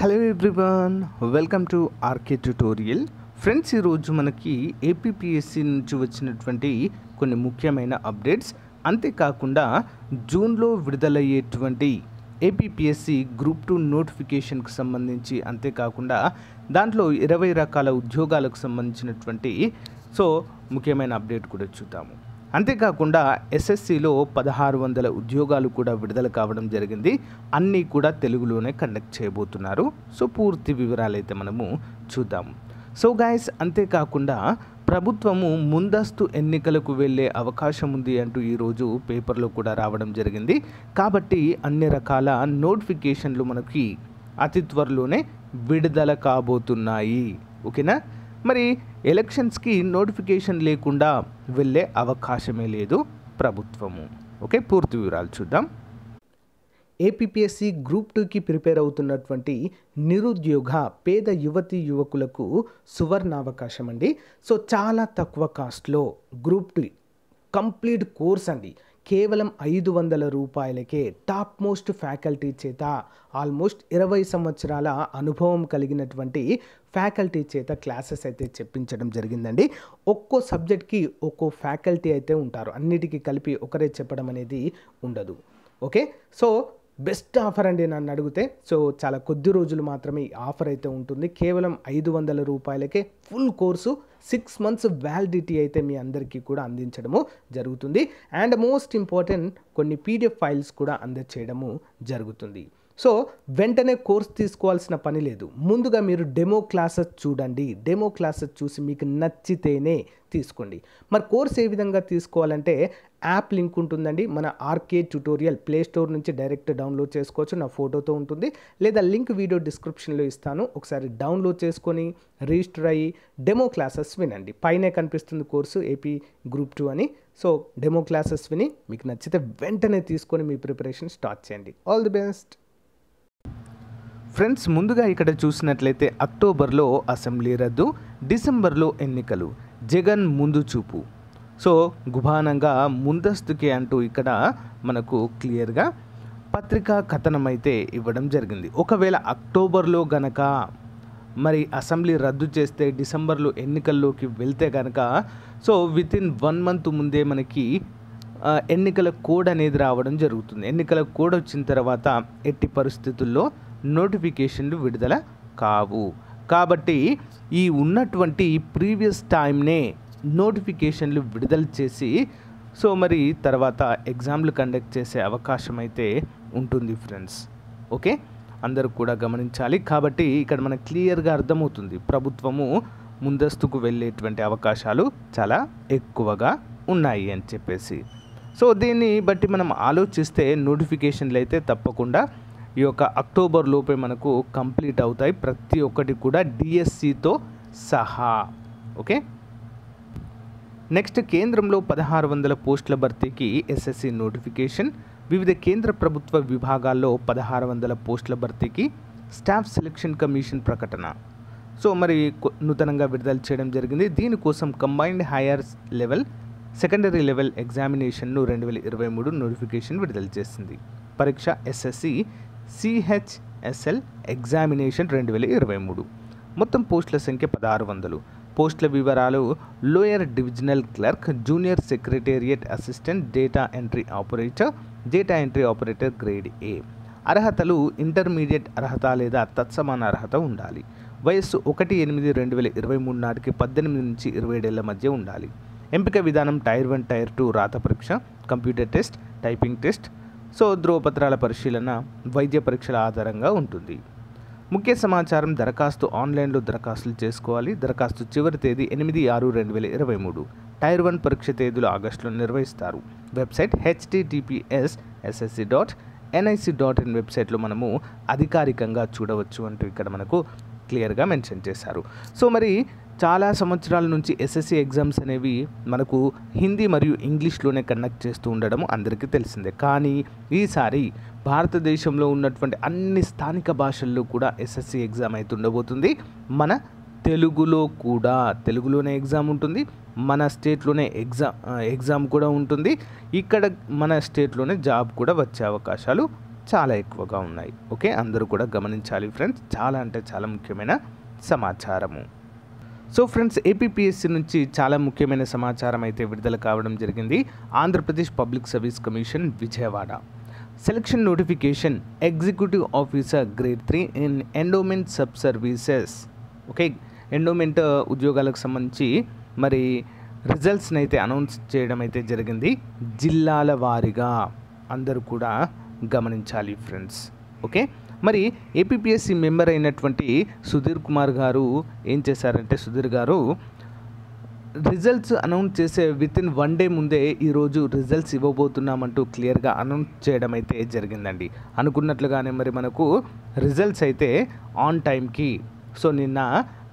Hello everyone welcome to RK tutorial friends ఈరోజు మనకి APPSC నుంచి వచ్చినటువంటి కొన్ని ముఖ్యమైన అప్డేట్స్ అంతేకాకుండా జూన్లో విడుదలయ్యేటువంటి ఏపీపీఎస్సి గ్రూప్ టూ నోటిఫికేషన్కి సంబంధించి అంతేకాకుండా దాంట్లో ఇరవై రకాల ఉద్యోగాలకు సంబంధించినటువంటి సో ముఖ్యమైన అప్డేట్ కూడా చూద్దాము. అంతేకాకుండా ఎస్ఎస్సిలో పదహారు వందల ఉద్యోగాలు కూడా విడుదల కావడం జరిగింది. అన్నీ కూడా తెలుగులోనే కండక్ట్ చేయబోతున్నారు. సో పూర్తి వివరాలు అయితే మనము చూద్దాం. సో గాయస్ అంతేకాకుండా ప్రభుత్వము ముందస్తు ఎన్నికలకు వెళ్ళే అవకాశం ఉంది అంటూ ఈరోజు పేపర్లో కూడా రావడం జరిగింది. కాబట్టి అన్ని రకాల నోటిఫికేషన్లు మనకి అతి త్వరలోనే విడుదల కాబోతున్నాయి. ఓకేనా? మరి ఎలక్షన్స్కి నోటిఫికేషన్ లేకుండా వెళ్ళే అవకాశమే లేదు ప్రభుత్వము. ఓకే పూర్తి వివరాలు చూద్దాం. ఏపీఎస్సి గ్రూప్ టూకి ప్రిపేర్ అవుతున్నటువంటి నిరుద్యోగ పేద యువతి యువకులకు సువర్ణావకాశం అండి సో చాలా తక్కువ కాస్ట్లో గ్రూప్ టూ కంప్లీట్ కోర్స్ అండి. కేవలం ఐదు వందల రూపాయలకే టాప్ మోస్ట్ ఫ్యాకల్టీ చేత ఆల్మోస్ట్ ఇరవై సంవత్సరాల అనుభవం కలిగినటువంటి ఫ్యాకల్టీ చేత క్లాసెస్ అయితే చెప్పించడం జరిగిందండి. ఒక్కో సబ్జెక్ట్కి ఒక్కో ఫ్యాకల్టీ అయితే ఉంటారు. అన్నిటికీ కలిపి ఒకరే చెప్పడం అనేది ఉండదు. ఓకే? సో బెస్ట్ ఆఫర్ అండి నన్ను అడిగితే. సో చాలా కొద్ది రోజులు మాత్రమే ఈ ఆఫర్ అయితే ఉంటుంది. కేవలం ఐదు వందల రూపాయలకే full course six months validity అయితే మీ అందరికీ కూడా అందించడము జరుగుతుంది. అండ్ మోస్ట్ ఇంపార్టెంట్ కొన్ని పీడిఎఫ్ ఫైల్స్ కూడా అందచేయడము జరుగుతుంది. సో వెంటనే కోర్స్ తీసుకోవాల్సిన పని లేదు. ముందుగా మీరు డెమో క్లాసెస్ చూడండి. డెమో క్లాసెస్ చూసి మీకు నచ్చితేనే తీసుకోండి. మరి కోర్స్ ఏ విధంగా తీసుకోవాలంటే యాప్ లింక్ ఉంటుందండి. మన ఆర్కే ట్యూటోరియల్ ప్లే స్టోర్ నుంచి డైరెక్ట్ డౌన్లోడ్ చేసుకోవచ్చు. నా ఫోటోతో ఉంటుంది. లేదా లింక్ వీడియో డిస్క్రిప్షన్లో ఇస్తాను. ఒకసారి డౌన్లోడ్ చేసుకొని రిజిస్టర్ అయ్యి డెమో క్లాసెస్ వినండి. పైనే కనిపిస్తుంది కోర్సు ఏపీ గ్రూప్ టూ అని. సో డెమో క్లాసెస్ విని మీకు నచ్చితే వెంటనే తీసుకొని మీ ప్రిపరేషన్ స్టార్ట్ చేయండి. All the best! ఫ్రెండ్స్ ముందుగా ఇక్కడ చూసినట్లయితే అక్టోబర్లో అసెంబ్లీ రద్దు డిసెంబర్లో ఎన్నికలు. జగన్ ముందు చూపు. సో గుభానంగా ముందస్తుకి అంటూ ఇక్కడ మనకు క్లియర్గా పత్రికా కథనం అయితే ఇవ్వడం జరిగింది. ఒకవేళ అక్టోబర్లో గనక మరి అసెంబ్లీ రద్దు చేస్తే డిసెంబర్లో ఎన్నికల్లోకి వెళ్తే కనుక so within one month ముందే మనకి ఎన్నికల కోడ్ అనేది రావడం జరుగుతుంది. ఎన్నికల కోడ్ వచ్చిన తర్వాత ఎట్టి పరిస్థితుల్లో నోటిఫికేషన్లు విడుదల కావు. కాబట్టి ఈ ఉన్నటువంటి ప్రీవియస్ టైంనే నోటిఫికేషన్లు విడుదల చేసి సో మరి తర్వాత ఎగ్జామ్లు కండక్ట్ చేసే అవకాశం అయితే ఉంటుంది ఫ్రెండ్స్. ఓకే? అందరూ కూడా గమనించాలి. కాబట్టి ఇక్కడ మనకు క్లియర్గా అర్థమవుతుంది. ప్రభుత్వము ముందస్తుకు వెళ్ళేటువంటి అవకాశాలు చాలా ఎక్కువగా ఉన్నాయి అని చెప్పేసి. సో దీన్ని బట్టి మనం ఆలోచిస్తే నోటిఫికేషన్లు అయితే తప్పకుండా ఈ యొక్క అక్టోబర్ లోపే మనకు కంప్లీట్ అవుతాయి. ప్రతి ఒక్కటి కూడా డిఎస్సితో సహా. ఓకే? నెక్స్ట్ కేంద్రంలో పదహారు వందల పోస్టుల భర్తీకి ఎస్ఎస్సి నోటిఫికేషన్. వివిధ కేంద్ర ప్రభుత్వ విభాగాల్లో పదహారు వందల పోస్టుల భర్తీకి స్టాఫ్ సెలక్షన్ కమిషన్ ప్రకటన. సో మరి నూతనంగా విడుదల చేయడం జరిగింది. దీనికోసం combined higher level secondary level ఎగ్జామినేషన్ను రెండు వేల ఇరవై మూడు నోటిఫికేషన్ విడుదల చేసింది. పరీక్ష ఎస్ఎస్సి సిహెచ్ఎస్ఎల్ ఎగ్జామినేషన్ రెండు వేల ఇరవై మూడు. మొత్తం పోస్టుల సంఖ్య పదహారు వందలు. పోస్టుల వివరాలు lower divisional clerk junior secretariat assistant data entry operator data entry operator grade A. అర్హతలు ఇంటర్మీడియట్ అర్హత లేదా తత్సమాన అర్హత ఉండాలి. వయస్సు ఒకటి ఎనిమిది రెండు వేల ఇరవై మూడు నాటికి పద్దెనిమిది నుంచి ఇరవై ఏడేళ్ళ మధ్య ఉండాలి. ఎంపిక విధానం టైర్ వన్ టైర్ టూ రాత పరీక్ష computer test typing test so ధ్రువపత్రాల పరిశీలన వైద్య పరీక్షల ఆధారంగా ఉంటుంది. ముఖ్య సమాచారం దరఖాస్తు ఆన్లైన్లో దరఖాస్తులు చేసుకోవాలి. దరఖాస్తు చివరి తేదీ ఎనిమిది ఆరు రెండు వేల ఇరవై మూడు. టైర్ వన్ పరీక్ష తేదీలు ఆగస్టులో నిర్వహిస్తారు. Website HTTPS SSC dot NIC dot in వెబ్సైట్లో మనము అధికారికంగా చూడవచ్చు అంటూ ఇక్కడ మనకు క్లియర్గా మెన్షన్ చేశారు. సో మరి చాలా సంవత్సరాల నుంచి ఎస్ఎస్సి ఎగ్జామ్స్ అనేవి మనకు హిందీ మరియు ఇంగ్లీష్లోనే కండక్ట్ చేస్తూ ఉండడం అందరికీ తెలిసిందే. కానీ ఈసారి భారతదేశంలో ఉన్నటువంటి అన్ని స్థానిక భాషల్లో కూడా ఎస్ఎస్సి ఎగ్జామ్ అయితే ఉండబోతుంది. మన తెలుగులో కూడా తెలుగులోనే ఎగ్జామ్ ఉంటుంది. మన స్టేట్లోనే ఎగ్జామ్ ఎగ్జామ్ కూడా ఉంటుంది. ఇక్కడ మన స్టేట్లోనే జాబ్ కూడా వచ్చే అవకాశాలు చాలా ఎక్కువగా ఉన్నాయి. ఓకే? అందరూ కూడా గమనించాలి ఫ్రెండ్స్ చాలా అంటే చాలా ముఖ్యమైన సమాచారము. సో ఫ్రెండ్స్ ఏపీపీఎస్సీ నుంచి చాలా ముఖ్యమైన సమాచారం అయితే విడుదల కావడం జరిగింది. Andhra Pradesh public service commission Vijayawada. Selection notification executive officer grade three in endowment sub services okay endowment ఉద్యోగాలకు సంబంధించి మరి రిజల్ట్స్ని అయితే అనౌన్స్ చేయడం అయితే జరిగింది. జిల్లాల వారీగా అందరూ కూడా గమనించాలి ఫ్రెండ్స్. ఓకే మరి ఏపీపీఎస్సీ మెంబర్ అయినటువంటి సుధీర్ కుమార్ గారు ఏం చేశారంటే సుధీర్ గారు రిజల్ట్స్ అనౌన్స్ చేసే విత్ ఇన్ వన్ డే ముందే ఈరోజు రిజల్ట్స్ ఇవ్వబోతున్నామంటూ క్లియర్గా అనౌన్స్ చేయడం అయితే జరిగిందండి. అనుకున్నట్లుగానే మరి మనకు రిజల్ట్స్ అయితే ఆన్ టైంకి సో నిన్న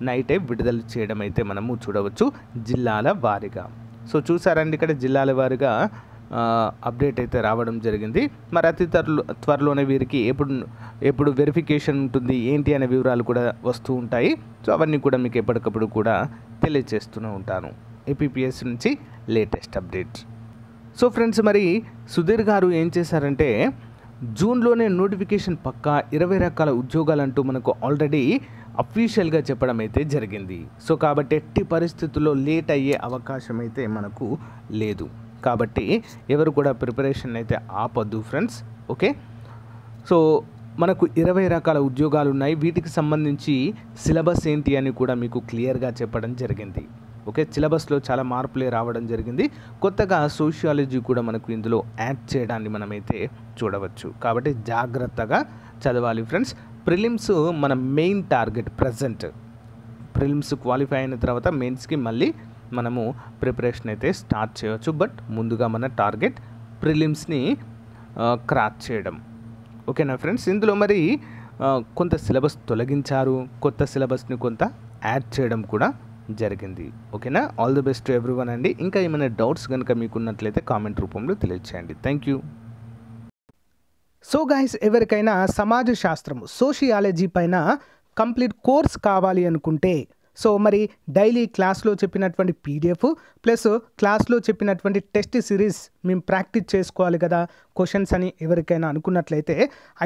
నైటే విడుదల చేయడం అయితే మనము చూడవచ్చు జిల్లాల వారీగా. సో చూసారండి ఇక్కడ జిల్లాల వారీగా అప్డేట్ అయితే రావడం జరిగింది. మరి అతి త్వరలో త్వరలోనే వీరికి ఎప్పుడు ఎప్పుడు వెరిఫికేషన్ ఉంటుంది ఏంటి అనే వివరాలు కూడా వస్తూ ఉంటాయి. సో అవన్నీ కూడా మీకు ఎప్పటికప్పుడు కూడా తెలియజేస్తూనే ఉంటాను. ఏపీపీఎస్ నుంచి లేటెస్ట్ అప్డేట్ సో ఫ్రెండ్స్ మరి సుధీర్ గారు ఏం చేశారంటే జూన్లోనే నోటిఫికేషన్ పక్కా ఇరవై రకాల ఉద్యోగాలంటూ మనకు ఆల్రెడీ అఫీషియల్గా చెప్పడం అయితే జరిగింది. సో కాబట్టి ఎట్టి పరిస్థితుల్లో లేట్ అయ్యే అవకాశం అయితే మనకు లేదు. కాబట్టి ఎవరు కూడా ప్రిపరేషన్ అయితే ఆపొద్దు ఫ్రెండ్స్ ఓకే సో మనకు ఇరవై రకాల ఉద్యోగాలు ఉన్నాయి. వీటికి సంబంధించి సిలబస్ ఏంటి అని కూడా మీకు క్లియర్గా చెప్పడం జరిగింది. ఓకే సిలబస్లో చాలా మార్పులే రావడం జరిగింది. కొత్తగా సోషియాలజీ కూడా మనకు ఇందులో యాడ్ చేయడాన్ని మనమైతే చూడవచ్చు. కాబట్టి జాగ్రత్తగా చదవాలి ఫ్రెండ్స్ ప్రిలిమ్స్ మన main target present prelims qualify అయిన తర్వాత మెయిన్స్కి మళ్ళీ మనము ప్రిపరేషన్ అయితే స్టార్ట్ చేయవచ్చు బట్ ముందుగా మన టార్గెట్ ప్రిలిమ్స్ని క్రాక్ చేయడం. ఓకేనా ఫ్రెండ్స్ ఇందులో మరి కొంత సిలబస్ తొలగించారు. కొత్త సిలబస్ని కొంత యాడ్ చేయడం కూడా జరిగింది. ఓకేనా all the best every one అండి. ఇంకా ఏమైనా డౌట్స్ కనుక మీకున్నట్లయితే కామెంట్ రూపంలో తెలియచేయండి. థ్యాంక్ యూ సో గైస్ ఎవరికైనా సమాజ శాస్త్రం సోషియాలజీ పైన కంప్లీట్ కోర్స్ కావాలి అనుకుంటే సో మరి డైలీ క్లాస్లో చెప్పినటువంటి పీడిఎఫ్ ప్లస్ క్లాస్లో చెప్పినటువంటి టెస్ట్ సిరీస్ మేము ప్రాక్టీస్ చేసుకోవాలి కదా క్వశ్చన్స్ అని ఎవరికైనా అనుకున్నట్లయితే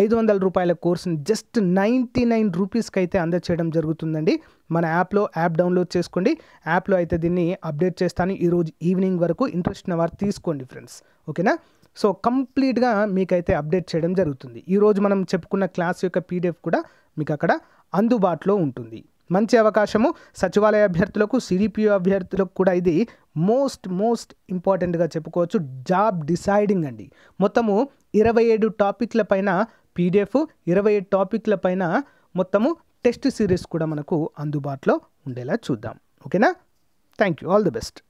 ఐదు వందల రూపాయల కోర్సుని జస్ట్ నైంటీ నైన్ రూపీస్కి అయితే అందచేయడం జరుగుతుందండి. మన యాప్లో యాప్ డౌన్లోడ్ చేసుకోండి. యాప్లో అయితే దీన్ని అప్డేట్ చేస్తాను. ఈరోజు ఈవినింగ్ వరకు ఇంట్రెస్ట్ ఉన్న వారు తీసుకోండి ఫ్రెండ్స్. ఓకేనా? సో కంప్లీట్గా మీకైతే అప్డేట్ చేయడం జరుగుతుంది. ఈరోజు మనం చెప్పుకున్న క్లాస్ యొక్క పీడిఎఫ్ కూడా మీకు అక్కడ అందుబాటులో ఉంటుంది. మంచి అవకాశము. సచివాలయ అభ్యర్థులకు సిడిపిఓ అభ్యర్థులకు కూడా ఇది మోస్ట్ మోస్ట్ ఇంపార్టెంట్గా చెప్పుకోవచ్చు. జాబ్ డిసైడింగ్ అండి. మొత్తము ఇరవై ఏడు టాపిక్ల పైన పీడిఎఫ్ ఇరవై ఏడు టాపిక్ల పైన మొత్తము టెస్ట్ సిరీస్ కూడా మనకు అందుబాటులో ఉండేలా చూద్దాం. ఓకేనా? Thank you all the best.